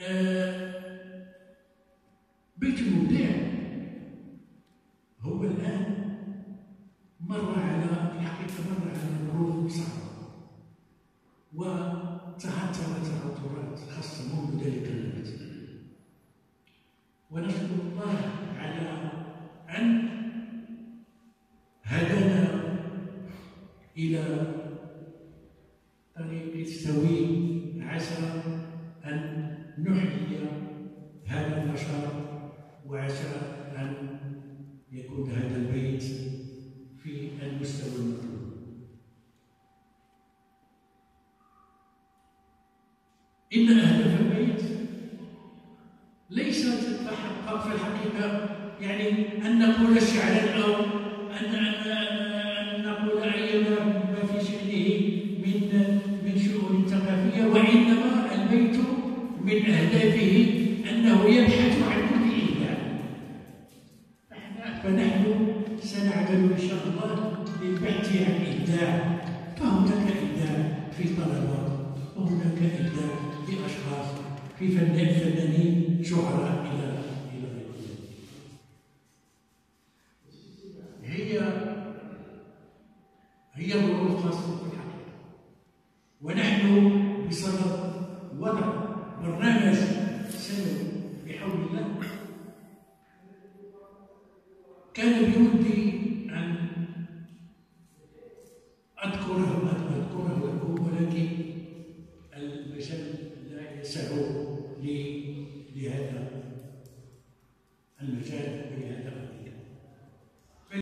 آه، بيت المبدع هو الآن مر على الحقيقة مر على ظروف صعبة وتعثر تعثرات خاصة منذ ذلك الوقت ونشكر الله على أن هدانا إلى طريق سوي عسى وعسى أن يكون هذا البيت في المستوى المطلوب. إن أهداف البيت ليست فقط في الحقيقة يعني أن نقول شعرا أو أن أن نقول ما في شأنه من من شؤون ثقافية وإنما البيت من أهدافه أنه يبحث عن كل إبداع فنحن سنعمل إن شاء الله للبحث عن إبداع فهناك إبداع في طلبات وهناك إبداع في أشخاص في فنان فنانين شعراء إلى إلى غير ذلك. هي هي ظروف خاصة في الحقيقة. ونحن بصدد وضع برنامج كان بيودي أن أذكره وأن أذكره لكم ولكن المجال لا يسع لي لهذا. المجال